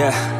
Yeah.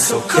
so cold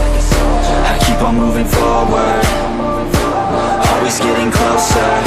I keep on moving forward. Always getting closer.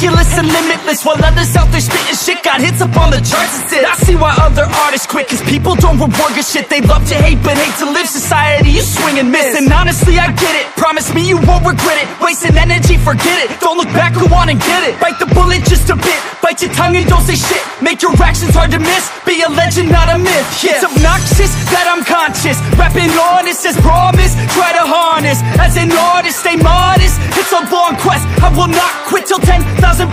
Ridiculous, I'm spitting this Meticulous and limitless While others out there spitting shit Got hits up on the charts and shit I see why other artists quit Cause people don't reward good shit. They love to hate but hate to live. Society, you swing and miss. And honestly, I get it. Promise me you won't regret it. Wasting energy, forget it. Don't look back, go on and get it. Bite the bullet just a bit. Bite your tongue and don't say shit. Make your actions hard to miss. Be a legend, not a myth. Yeah. It's obnoxious that I'm conscious. Rapping honest as promise Try to harness. As an artist, stay modest. It's a long quest. I will not quit till 10,000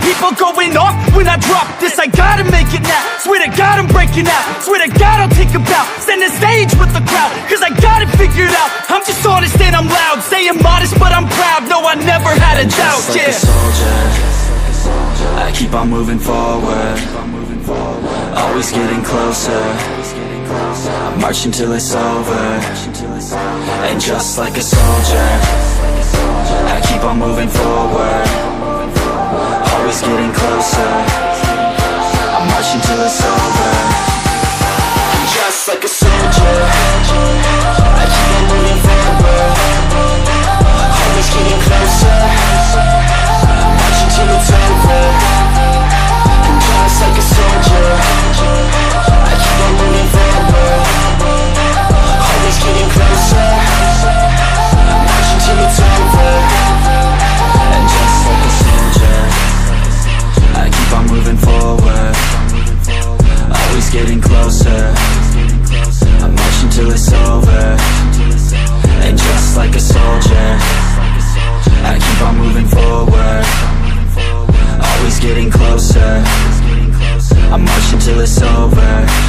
people going off. When I drop this I gotta make it now. Swear to God I'm breaking out. Swear to God I'll take a bow. Stand the stage with the crowd Cause I got it figured out. I'm just honest and I'm loud. Saying modest but I'm proud. No I never had a doubt Just like yeah. a soldier. I keep on moving forward. Always getting closer I'm marching till it's over. And just like a soldier I keep on moving forward. Always getting closer. I'm marching till it's over closer. I'm marching till it's over